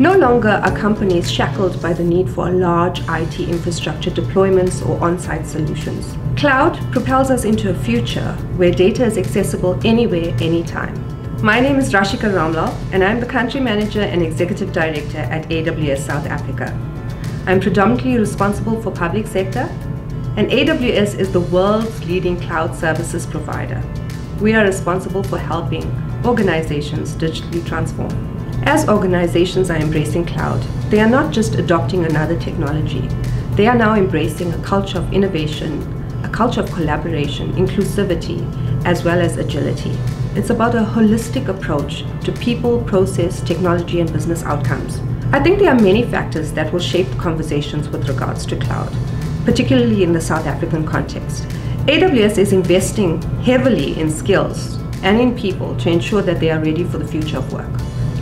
No longer are companies shackled by the need for large IT infrastructure deployments or on site solutions. Cloud propels us into a future where data is accessible anywhere, anytime. My name is Rashika Ramlal, and I'm the Country Manager and Executive Director at AWS South Africa. I'm predominantly responsible for public sector, and AWS is the world's leading cloud services provider. We are responsible for helping organizations digitally transform. As organizations are embracing cloud, they are not just adopting another technology, they are now embracing a culture of innovation, a culture of collaboration, inclusivity, as well as agility. It's about a holistic approach to people, process, technology, and business outcomes. I think there are many factors that will shape conversations with regards to cloud, particularly in the South African context. AWS is investing heavily in skills and in people to ensure that they are ready for the future of work.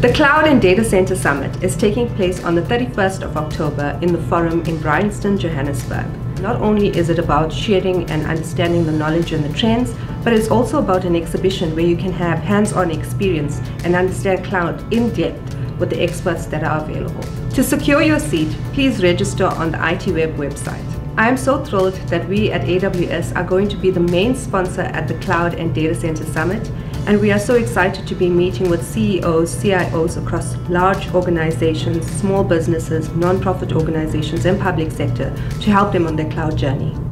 The Cloud and Data Center Summit is taking place on the 31st of October in the Forum in Bryanston, Johannesburg. Not only is it about sharing and understanding the knowledge and the trends, but it's also about an exhibition where you can have hands-on experience and understand cloud in depth with the experts that are available. To secure your seat, please register on the ITWeb website. I am so thrilled that we at AWS are going to be the main sponsor at the Cloud and Data Center Summit, and we are so excited to be meeting with CEOs, CIOs across large organizations, small businesses, non-profit organizations, and public sector to help them on their cloud journey.